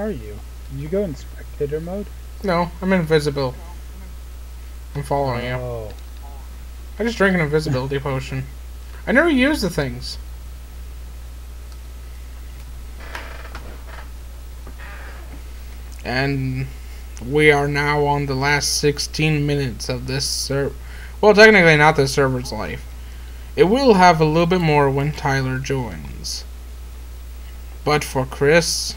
are you? Did you go in spectator mode? No, I'm invisible. I'm following you. Oh. I just drank an invisibility potion. I never use the things. And we are now on the last 16 minutes of this server. Well, technically not this server's life. It will have a little bit more when Tyler joins. But for Chris,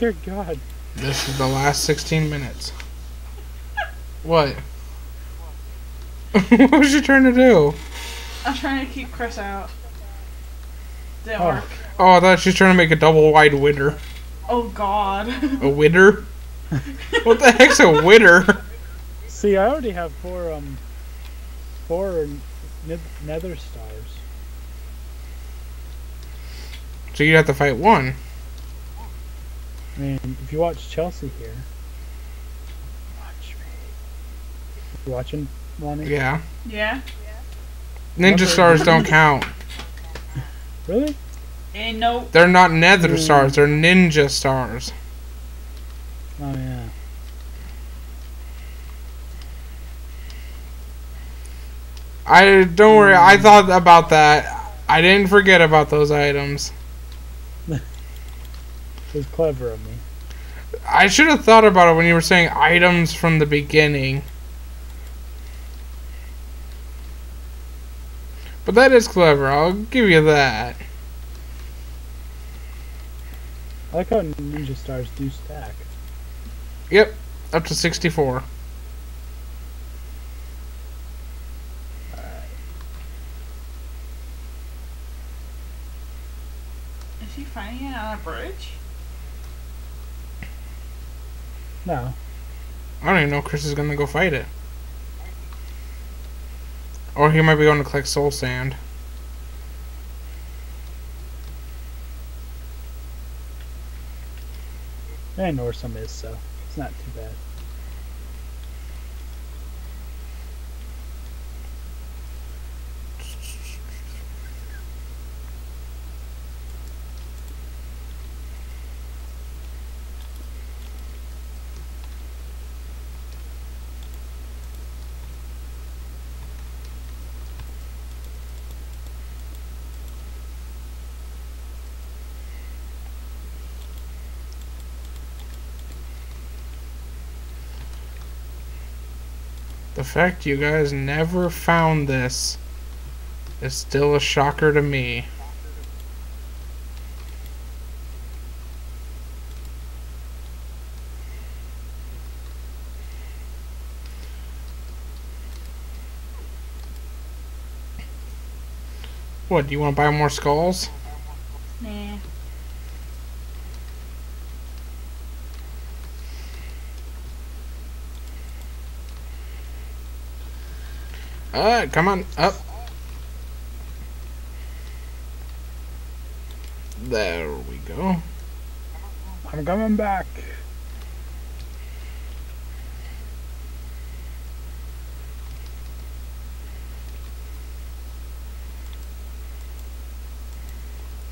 Dear God. this is the last 16 minutes. What? what was you trying to do? I'm trying to keep Chris out. Didn't Oh. work. Oh, I thought she was trying to make a double wide widder. Oh God. A widder? what the heck's a widder? See, I already have four, um, four ne- nether stars. So you have to fight one. I mean, if you watch Chelsea here. Watch me. You watching, Lonnie? Yeah. yeah. Ninja Number- stars don't count. Really? And no. They're not nether Mm. stars, they're ninja stars. Oh, yeah. I don't worry, I thought about that. I didn't forget about those items. It was clever of me. I should have thought about it when you were saying items from the beginning. But that is clever, I'll give you that. I like how ninja stars do stack. Yep, up to 64. Is he finding it on a bridge? No. I don't even know if Chris is gonna go fight it. Or he might be going to collect soul sand. I know where some is, so it's not too bad. The fact you guys never found this is still a shocker to me. What, do you want to buy more skulls? Nah. Uh, come on, up. There we go. I'm coming back.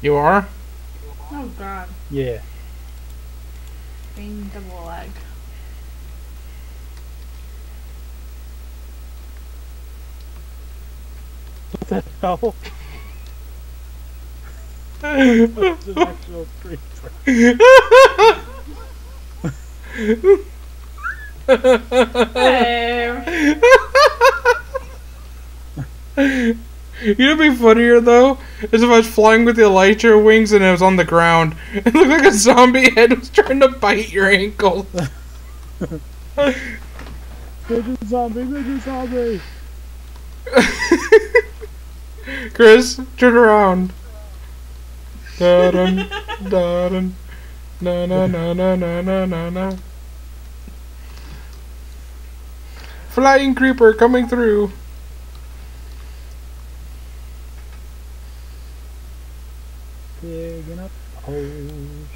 You are? Oh God. Yeah. Being double leg. What the hell? It's an actual creeper. You know what'd be funnier though? Is if I was flying with the elytra wings and it was on the ground. It looked like a zombie head was trying to bite your ankle. Midget zombie, midget zombie. Chris, turn around. Da-dun, da-dun, na na na na na na na na. Flying creeper coming through. Digging up holes.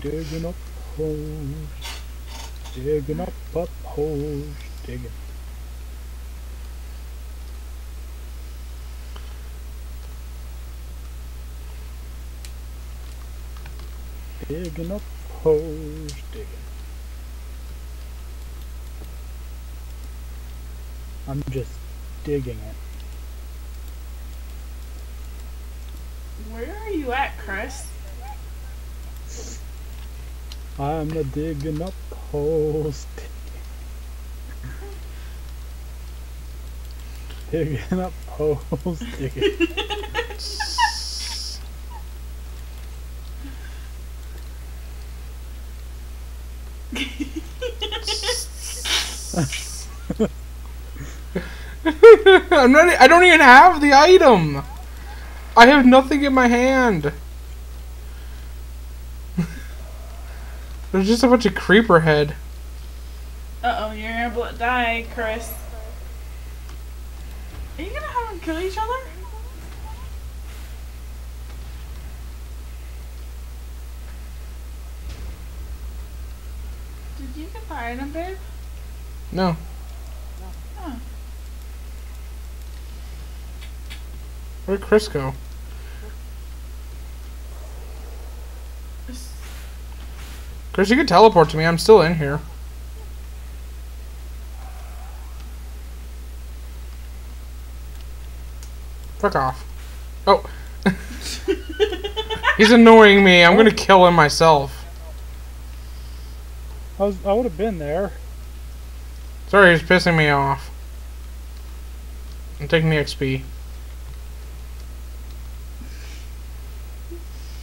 Digging up holes. Digging up up holes. Digging. Digging up holes, digging. I'm just digging it. Where are you at, Chris? I'm a digging up holes. Digging, Digging up holes, digging. I'm not. I don't even have the item. I have nothing in my hand. There's just a bunch of creeper head. Uh oh, you're gonna die, Chris. Are you gonna have them kill each other? Did you get the item, babe? No. Oh. Where'd Chris go? Chris, you can teleport to me. I'm still in here. Fuck off. Oh. He's annoying me. I'm gonna kill him myself. I was I would have been there. Sorry, he's pissing me off. I'm taking the XP.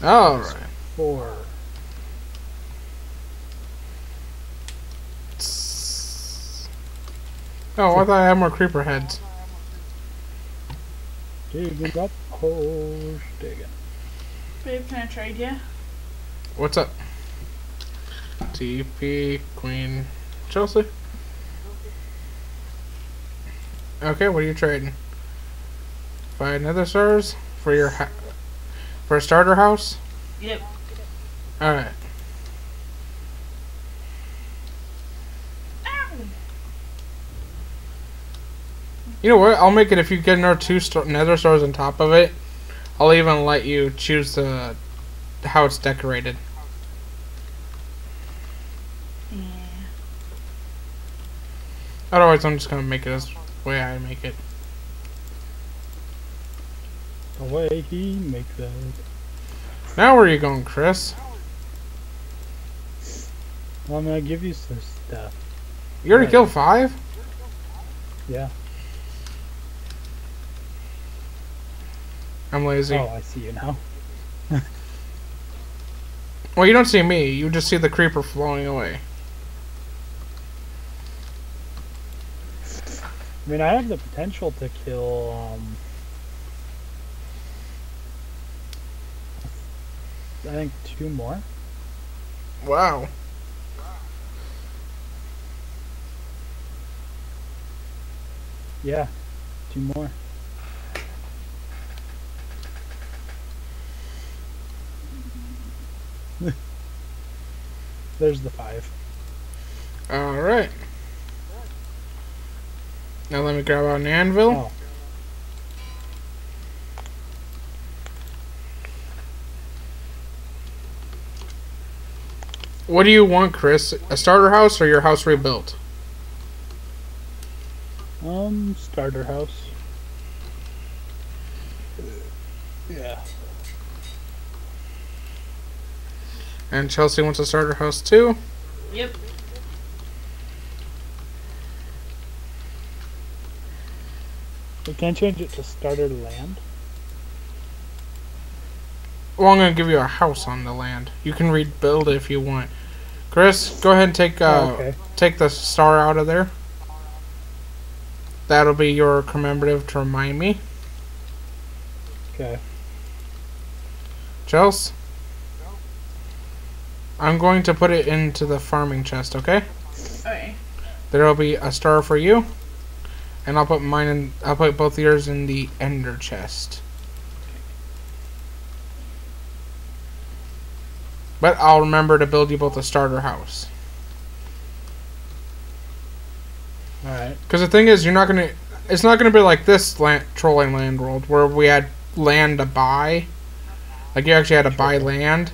Alright. Four. Oh, I thought I had more creeper heads. Digging up holes, digging. Babe, can I trade you? What's up? TP Queen Chelsea. Okay, what are you trading? Five another stars for your ha- for a starter house. Yep. All right. Ow! You know what? I'll make it if you get another two star- nether stars on top of it. I'll even let you choose the how it's decorated. Yeah. Otherwise, I'm just gonna make it as way I make it. The way he makes it. Now where are you going, Chris? Well, I'm gonna give you some stuff. You already Right. killed five. Yeah. I'm lazy. Oh, I see you now. Well, you don't see me. You just see the creeper flowing away. I mean, I have the potential to kill. Um, I think two more. Wow. Yeah, two more. There's the five. All right. Now let me grab out an anvil. Oh. What do you want, Chris? A starter house or your house rebuilt? Um, starter house. Yeah. And Chelsea wants a starter house too. Yep. We can change it to starter land. Well, I'm gonna give you a house on the land. You can rebuild it if you want. Chris, go ahead and take uh, oh, okay. take the star out of there. That'll be your commemorative to remind me. Okay. Chels, I'm going to put it into the farming chest, okay? Okay. There'll be a star for you, and I'll put mine in. I'll put both yours in the ender chest. But I'll remember to build you both a starter house. All right. Because the thing is, you're not gonna. It's not gonna be like this land, trolling land world where we had land to buy. Like you actually had to buy land.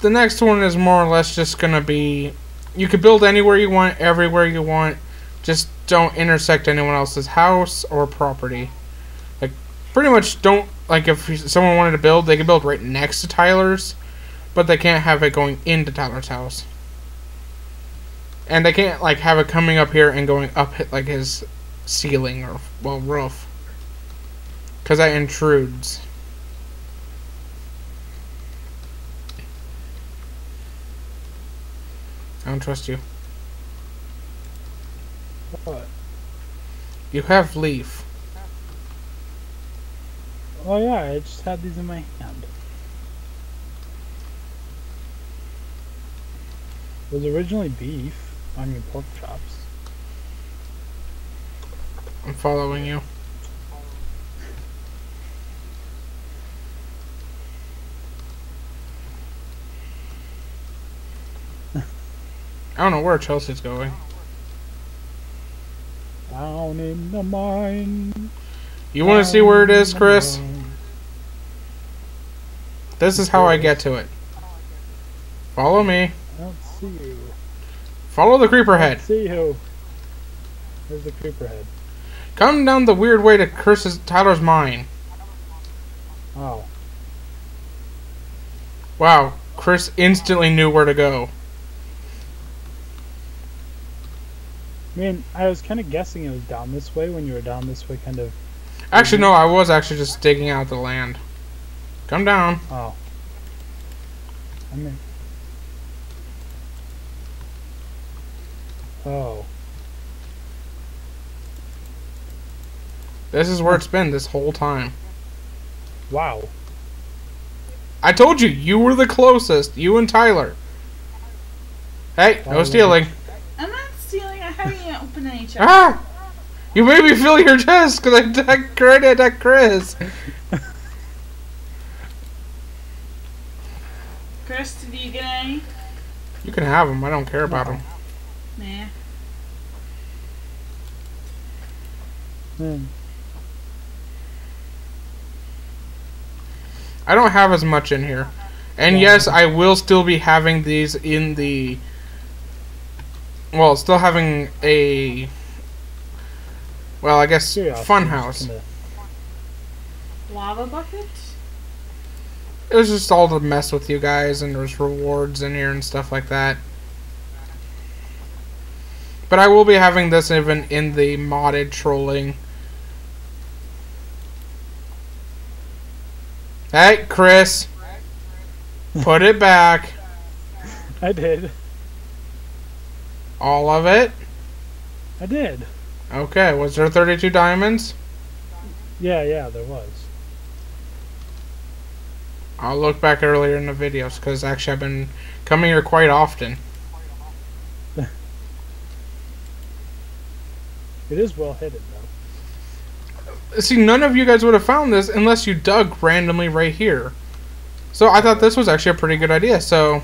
the next one is more or less just gonna be you could build anywhere you want, everywhere you want. Just don't intersect anyone else's house or property. Like pretty much don't like if someone wanted to build, they could build right next to Tyler's, but they can't have it going into Tyler's house. And they can't like have it coming up here and going up like his ceiling or well roof. Cuz that intrudes. I don't trust you. What? You have leaf. Oh yeah, I just had these in my hand. It was originally beef on your pork chops. I'm following you. I don't know where Chelsea's going. Down in the mine. You want to see where it is, down in the Chris? This is how I get to it. Follow me. I don't see you. Follow the creeper head. see you. There's the creeper head. Come down the weird way to Chris's Tyler's mine. Oh. Wow, Chris instantly knew where to go. I mean, I was kind of guessing it was down this way when you were down this way, kind of. Actually, no, I was actually just digging out the land. Come down. Oh. I mean. Oh. This is where it's been this whole time. Wow. I told you, you were the closest. You and Tyler. Hey, no stealing. I'm not stealing. I opened any chests. Ah! You made me feel your chest because I attacked, tried to attack Chris. Chris, did you get any? You can have them. I don't care about them. Nah. Hmm. I don't have as much in here. And yes, I will still be having these in the. Well, still having a. Well, I guess Curiosity, fun house. Lava buckets? It was just all to mess with you guys, and there's rewards in here and stuff like that. But I will be having this even in the modded trolling. Hey, Chris. Put it back. I did. All of it. I did. Okay, was there 32 diamonds? Yeah, yeah, there was. I'll look back earlier in the videos because actually I've been coming here quite often. It is well hidden, though. See, none of you guys would have found this unless you dug randomly right here. So I thought this was actually a pretty good idea. So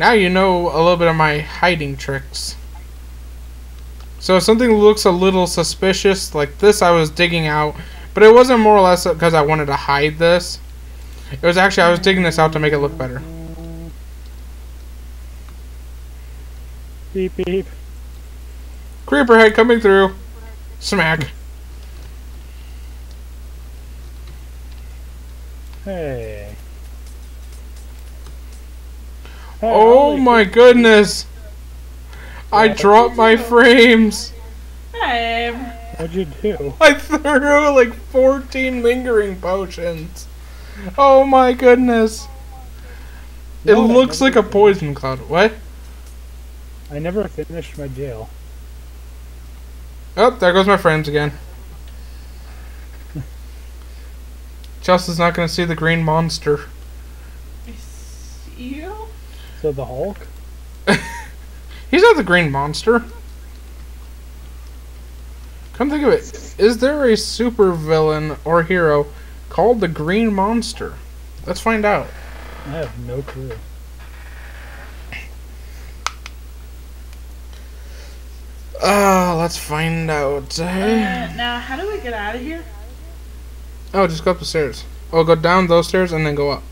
now you know a little bit of my hiding tricks. So if something looks a little suspicious, like this I was digging out, but it wasn't more or less because I wanted to hide this. It was actually I was digging this out to make it look better. Beep beep. Creeper head coming through. Smack. Hey. Hey, Oh Ollie, my goodness. I dropped my frames. Hey. What'd you do? I threw like 14 lingering potions. Oh my goodness. It You know what I looks like a never finished? poison cloud. What? I never finished my jail. Oh, there goes my frames again. Chelsea's not gonna see the green monster. Is you? So the Hulk? He's not the green monster. Come think of it. Is there a super villain or hero called the Green Monster? Let's find out. I have no clue. Ah, let's find out. Uh, now, how do we get out of here? Oh, just go up the stairs. Oh, go down those stairs and then go up.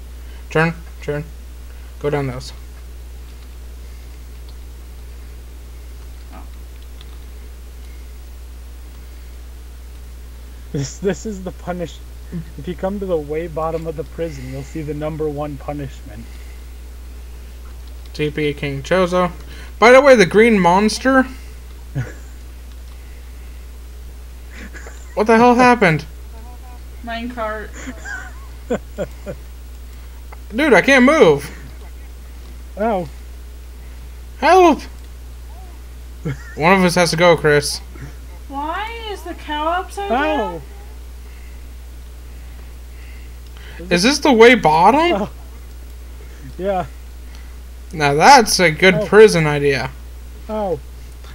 Turn, turn. Go down those. This this is the punish. If you come to the way bottom of the prison, you'll see the number one punishment. TP King Chozo. By the way, the green monster. what the hell happened? Minecart. Dude, I can't move. Oh, Help! One of us has to go, Chris. Why is the cow upside down? oh! Is this the way bottom? Oh. Yeah. Now that's a good Oh. prison idea. Oh,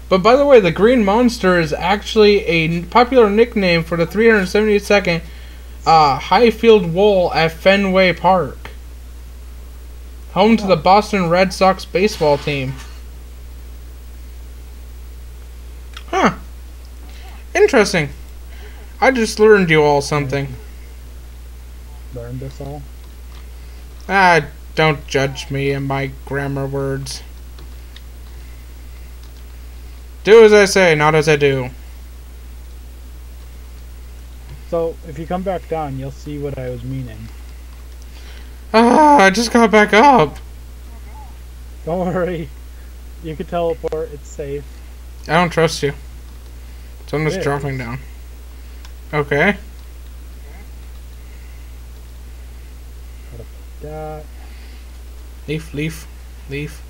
But by the way, the Green Monster is actually a popular nickname for the 372nd uh, Highfield Wall at Fenway Park, home to the Boston Red Sox baseball team. Interesting. I just learned you all something. learned us all. Ah, don't judge me and my grammar words. Do as I say, not as I do. So if you come back down, you'll see what I was meaning. Ah, I just got back up. Don't worry. You can teleport. It's safe. I don't trust you. I'm just It dropping down. Okay. Leaf, leaf, leaf.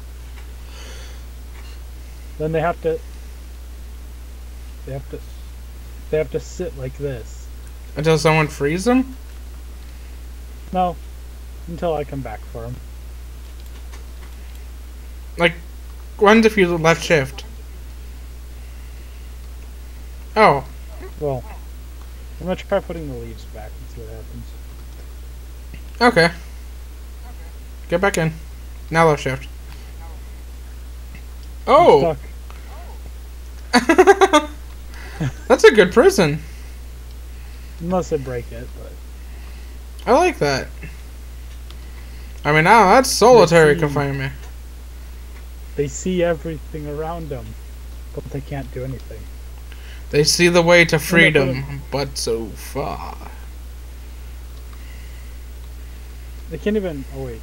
Then they have to. They have to. They have to sit like this. Until someone frees them? No, until I come back for them. Like, when's if you left shift? Oh, Well, I'm gonna try putting the leaves back and see what happens. okay. Get back in. Now left shift. Oh! That's a good prison. Unless I break it, but I like that. I mean, now that's solitary see. confinement. they see everything around them, but they can't do anything. They see the way to freedom, but so far. They can't even. Oh wait.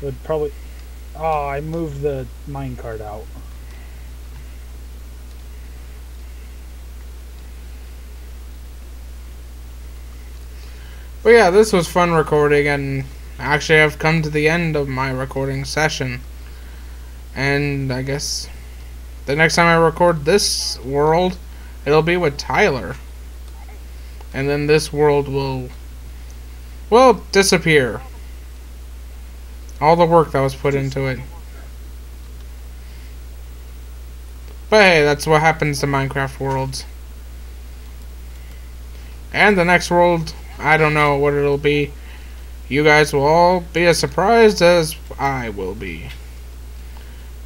Would probably. Oh, I moved the minecart out. But yeah, this was fun recording, and actually, I've come to the end of my recording session. And I guess the next time I record this world, it'll be with Tyler. And then this world will, well, disappear. All the work that was put into it. But hey, that's what happens to Minecraft worlds. And the next world I don't know what it'll be. You guys will all be as surprised as I will be.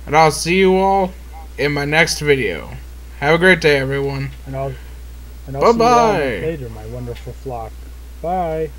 And I'll see you all in my next video. Have a great day, everyone. And I'll. And I'll see you all Bye-bye. later, my wonderful flock. Bye.